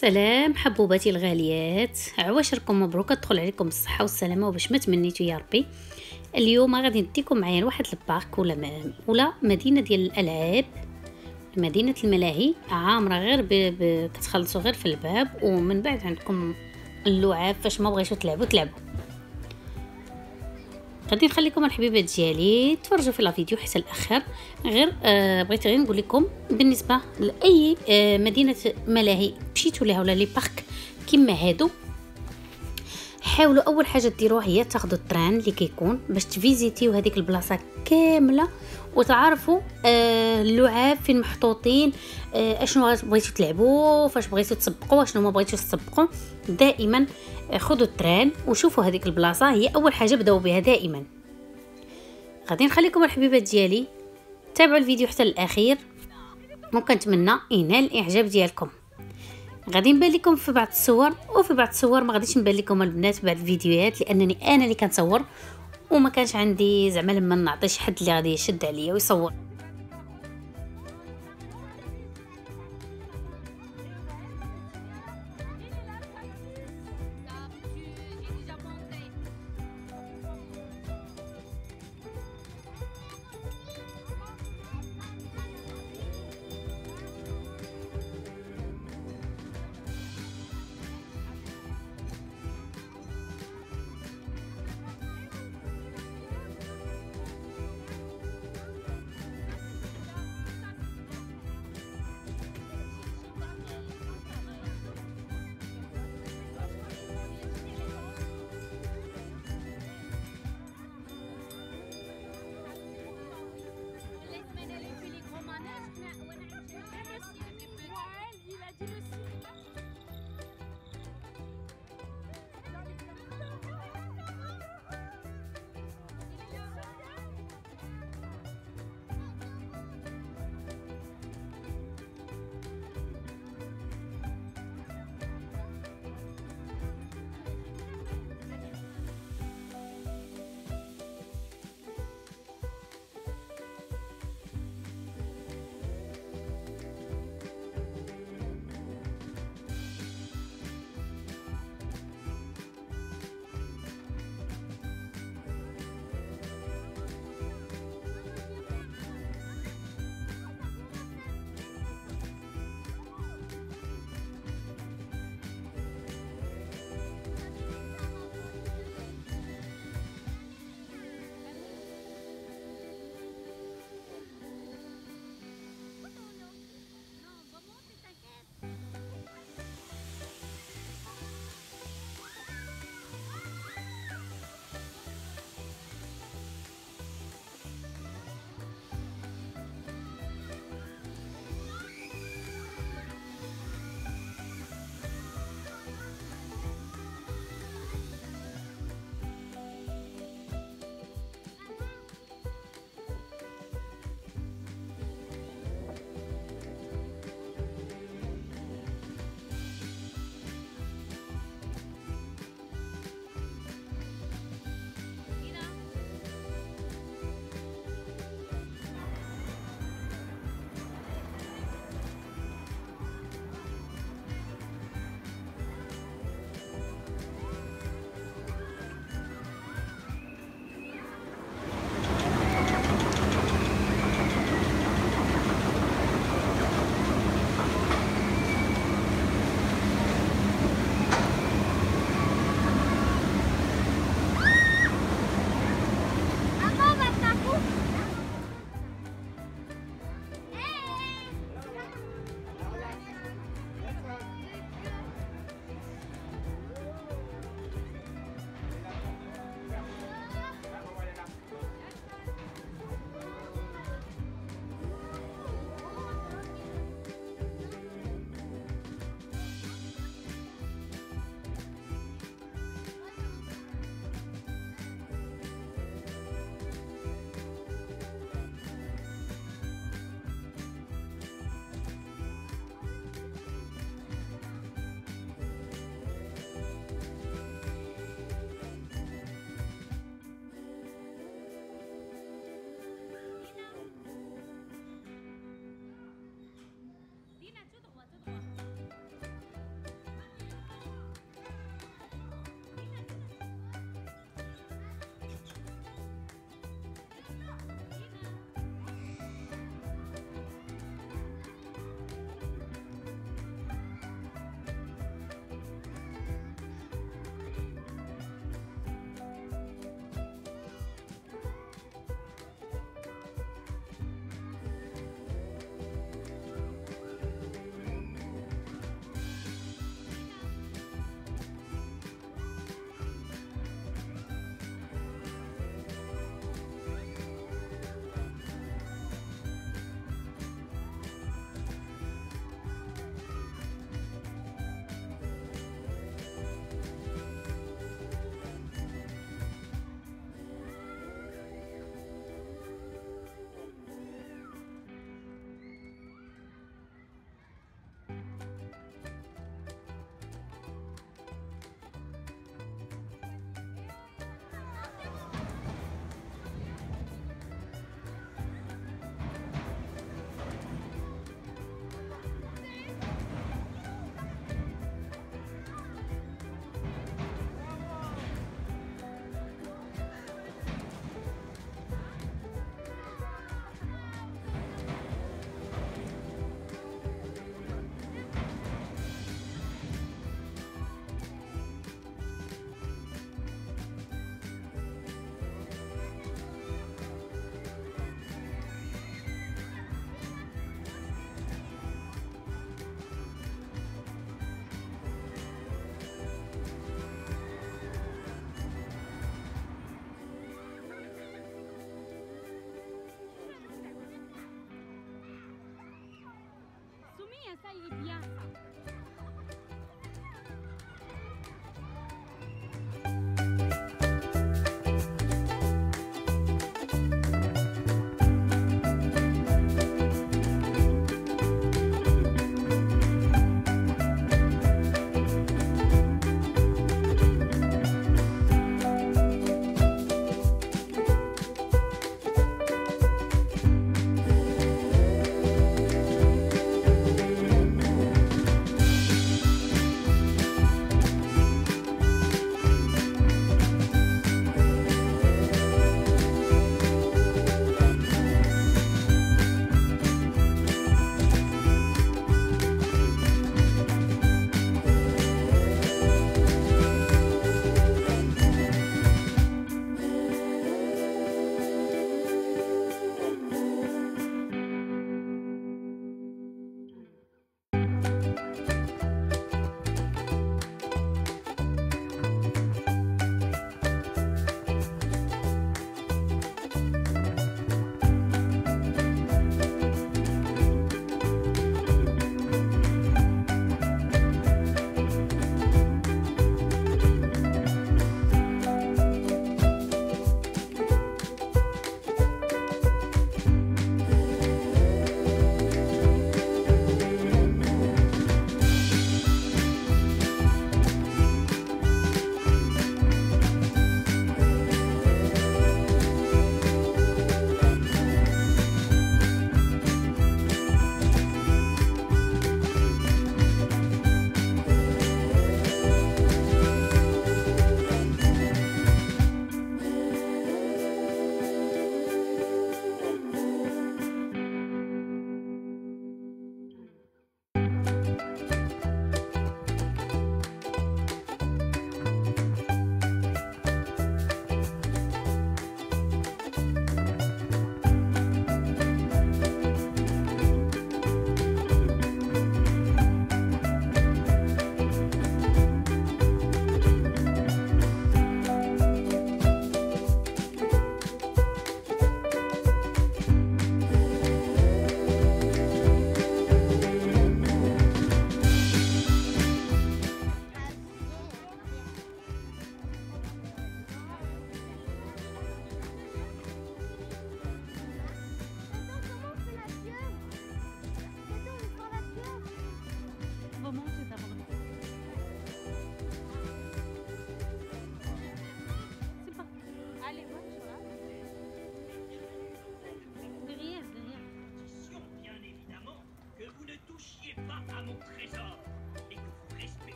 سلام حبوباتي الغاليات. عواشركم مبروك تدخل عليكم الصحه والسلامة وباش ما تمنيتو يا ربي. اليوم غادي نديكم معايا لواحد البارك ولا. ولا مدينة ديال الألعاب. مدينة الملاهي عامرة غير ب... ب... كتخلصوا غير في الباب ومن بعد عندكم اللعاب فاش ما بغيتو تلعبوا تلعبوا غادي نخليكم الحبيبات ديالي تفرجوا في الفيديو حتى الآخر غير آه بغيت غير نقول لكم بالنسبة لأي آه مدينة ملاهي مشيتوا لها ولا les parcs كيما هادو حاولوا أول حاجة ديروها هي تاخذوا ال train اللي كيكون باش ت visiter يو هذيك البلاصة كاملة وتعرفوا آه اللعاب فين محطوطين آه أشنو بغيتو تلعبوا فاش بغيتو تسبقوا أشنو ما بغيتوش تسبقوا. دائما آه، خذوا ال train وشوفوا هذيك البلاصة هي أول حاجة بدأو بها دائما. غادي نخليكم الحبيبات ديالي تابعوا الفيديو حتى الأخير. وكنتمنى ينال الإعجاب ديالكم. غادي نبان لكم في بعض الصور وفي بعض الصور ما غاديش نبان لكم البنات بعض الفيديوهات لأنني أنا اللي كنصور وما كانش عندي زعما لما نعطي شي حد اللي غادي يشد عليا ويصور. 这个一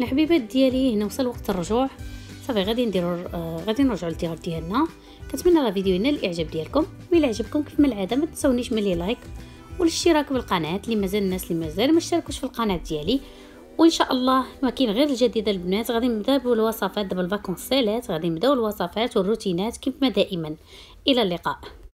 الحبيبات ديالي هنا وصل وقت الرجوع. صافي غادي نديرو آه غادي نرجعو للديار ديالنا. كنتمنى la vidéo ينال الإعجاب ديالكم. وإلا عجبكم كيف ما العادة ما تنساونيش ملي لايك والاشتراك بالقناه اللي مازال الناس اللي مازال ما اشتركوش في القناة ديالي. وإن شاء الله ما كاين غير الجديدة البنات غادي نبدأ بالوصفات دابا ال vacances سالات غادي نبداو الوصفات والروتينات كيف ما دائما. إلى اللقاء.